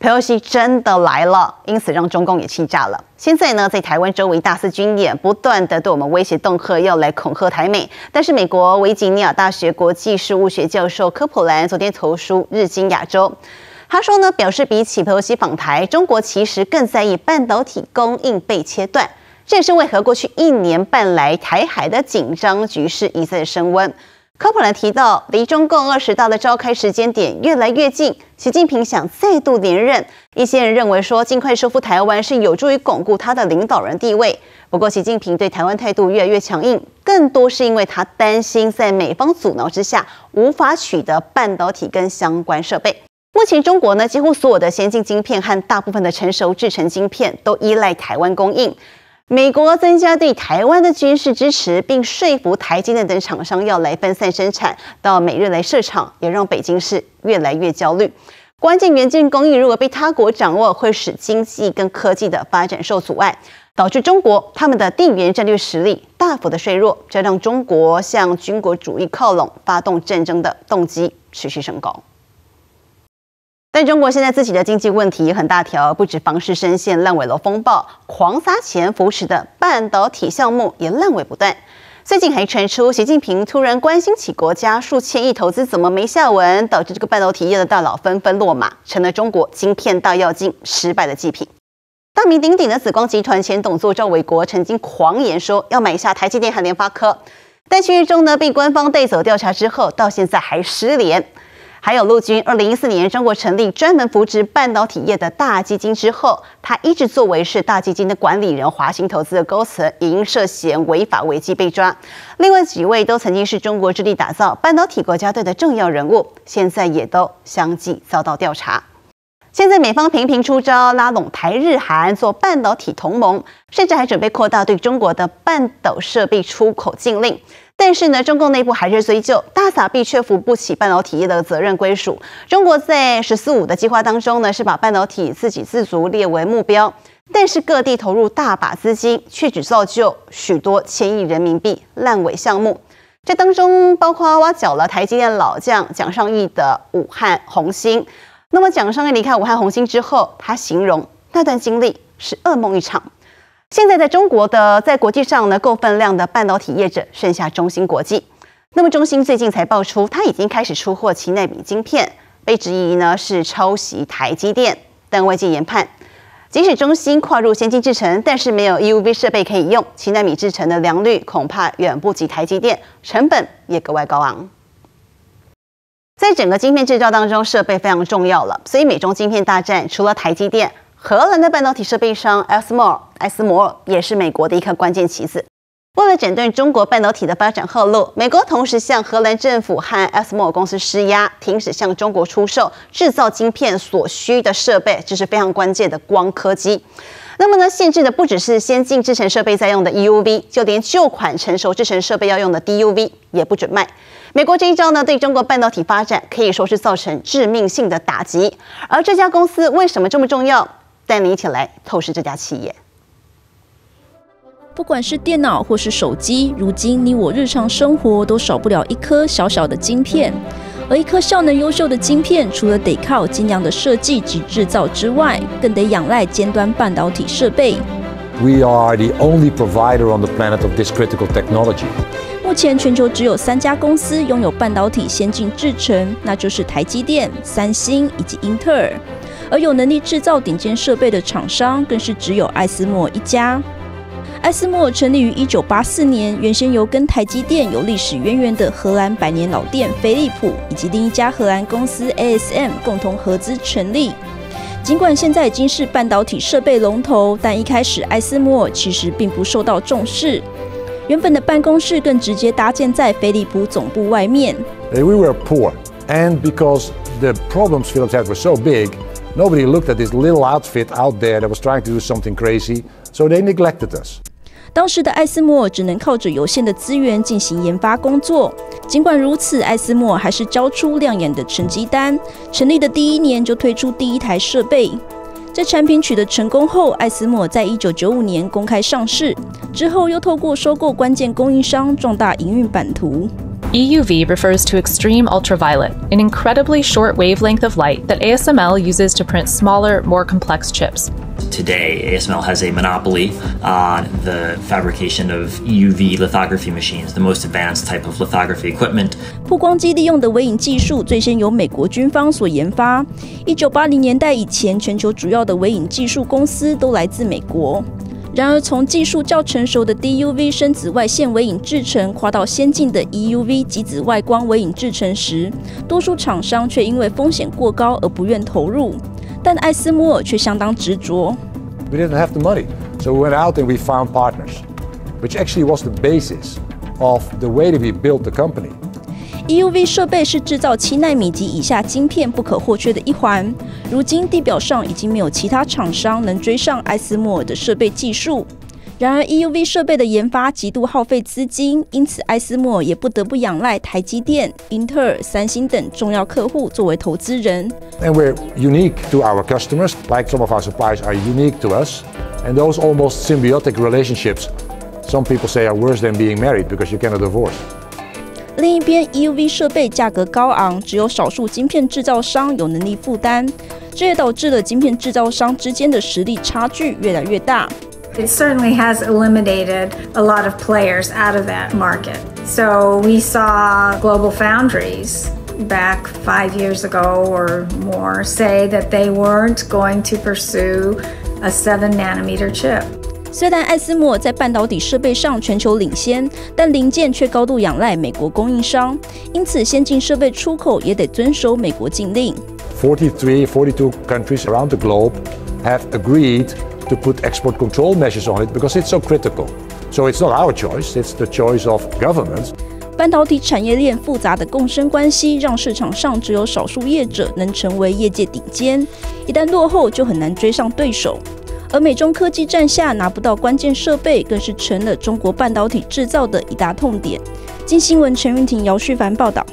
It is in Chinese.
佩洛西真的来了，因此让中共也气炸了。现在呢，在台湾周围大肆军演，不断的对我们威胁恫吓，要来恐吓台美。但是美国维吉尼亚大学国际事务学教授科普兰昨天投书《日经亚洲》，他说呢，表示比起佩洛西访台，中国其实更在意半导体供应被切断。这也是为何过去一年半来台海的紧张局势一再升温。科普兰提到，离中共二十大的召开时间点越来越近，习近平想再度连任。一些人认为说，尽快收复台湾是有助于巩固他的领导人地位。不过，习近平对台湾态度越来越强硬，更多是因为他担心在美方阻挠之下，无法取得半导体跟相关设备。目前，中国呢几乎所有的先进晶片和大部分的成熟制成晶片都依赖台湾供应。美国增加对台湾的军事支持，并说服台积电等厂商要来分散生产到美日来设厂，也让北京市越来越焦虑。关键元件工艺如果被他国掌握，会使经济跟科技的发展受阻碍，导致中国他们的地缘战略实力大幅的衰弱，这让中国向军国主义靠拢、发动战争的动机持续升高。但中国现在自己的经济问题很大条，不止房市深陷烂尾楼风暴，狂撒钱扶持的半导体项目也烂尾不断。最近还传出习近平突然关心起国家数千亿投资怎么没下文，导致这个半导体业的大佬纷纷落马，成了中国晶片大跃进失败的祭品。大名鼎鼎的紫光集团前董座赵伟国曾经狂言说要买下台积电和联发科，但其中呢被官方带走调查之后，到现在还失联。还有陆军，二零一四年中国成立专门扶植半导体业的大基金之后，他一直作为是大基金的管理人，华兴投资的高层，也因涉嫌违法违纪被抓。另外几位都曾经是中国致力打造半导体国家队的重要人物，现在也都相继遭到调查。现在美方频频出招，拉拢台日韩做半导体同盟，甚至还准备扩大对中国的半导设备出口禁令。但是呢，中共内部还是追究大撒币却扶不起半导体业的责任归属。中国在“十四五”的计划当中呢，是把半导体自给自足列为目标，但是各地投入大把资金，却只造就许多千亿人民币烂尾项目。这当中包括挖角了台积电老将蒋尚义的武汉红星。那么蒋尚义离开武汉红星之后，他形容那段经历是噩梦一场。现在在中国的，在国际上呢，够分量的半导体业者剩下中芯国际。那么中芯最近才爆出，它已经开始出货七纳米晶片，被质疑呢是抄袭台积电。但外界研判，即使中芯跨入先进制程，但是没有 EUV 设备可以用，七纳米制程的良率恐怕远不及台积电，成本也格外高昂。在整个晶片制造当中，设备非常重要了，所以美中晶片大战，除了台积电。荷兰的半导体设备商 ASML，艾斯摩尔也是美国的一颗关键棋子。为了整顿中国半导体的发展后路，美国同时向荷兰政府和 ASML 公司施压，停止向中国出售制造晶片所需的设备，这是非常关键的光刻机。那么呢，限制的不只是先进制程设备在用的 EUV，就连旧款成熟制程设备要用的 DUV 也不准卖。美国这一招呢，对中国半导体发展可以说是造成致命性的打击。而这家公司为什么这么重要？带你一起来透视这家企业。不管是电脑或是手机，如今你我日常生活都少不了一颗小小的晶片。而一颗效能优秀的晶片，除了得靠精良的设计及制造之外，更得仰赖尖端半导体设备。We are the only provider on the planet of this critical technology. 目前全球只有三家公司拥有半导体先进制程，那就是台积电、三星以及英特尔。而有能力制造顶尖设备的厂商，更是只有艾斯莫一家。艾斯莫成立于一九八四年，原先由跟台积电有历史渊源的荷兰百年老店飞利浦以及另一家荷兰公司 ASM 共同合资成立。尽管现在已经是半导体设备龙头，但一开始艾斯莫其实并不受到重视。原本的办公室更直接搭建在飞利浦总部外面。We were poor, and because the problems Philips had were so big. Nobody looked at this little outfit out there that was trying to do something crazy, so they neglected us. 当时的艾斯莫尔只能靠着有限的资源进行研发工作。尽管如此，艾斯莫尔还是交出亮眼的成绩单。成立的第一年就推出第一台设备。在产品取得成功后，艾斯莫尔在一九九五年公开上市，之后又透过收购关键供应商壮大营运版图。EUV refers to extreme ultraviolet, an incredibly short wavelength of light that ASML uses to print smaller, more complex chips. Today, ASML has a monopoly on the fabrication of EUV lithography machines, the most advanced type of lithography equipment. 曝光机利用的微影技术最先由美国军方所研发。一九八零年代以前，全球主要的微影技术公司都来自美国。 然而，从技术较成熟的 DUV 深紫外线微影制成，跨到先进的 EUV 极紫外光微影制成时，多数厂商却因为风险过高而不愿投入。但艾斯摩尔却相当执着。We didn't have the money, so we went out and we found partners, which actually was the basis of the way that we built the company. EUV 设备是制造七纳米及以下晶片不可或缺的一环。如今地表上已经没有其他厂商能追上艾斯摩尔的设备技术。然而，EUV 设备的研发极度耗费资金，因此艾斯摩尔也不得不仰赖台积电、英特尔、三星等重要客户作为投资人。And we're unique to our customers, like some of our suppliers are unique to us. And those almost symbiotic relationships, some people say, are worse than being married because you cannot divorce. 另一边，EUV 设备价格高昂，只有少数晶片制造商有能力负担，这也导致了晶片制造商之间的实力差距越来越大。It certainly has eliminated a lot of players out of that market. So we saw global foundries back five years ago or more say that they weren't going to pursue a 7 nanometer chip. 虽然艾斯摩尔在半导体设备上全球领先，但零件却高度仰赖美国供应商，因此先进设备出口也得遵守美国禁令。43, 42 countries around the globe have agreed to put export control measures on it because it's so critical. So it's not our choice, it's the choice of governments. 半导体产业链复杂的共生关系，让市场上只有少数业者能成为业界顶尖，一旦落后就很难追上对手。而美中科技战下拿不到关键设备，更是成了中国半导体制造的一大痛点。经新闻陈云婷、姚旭凡报道。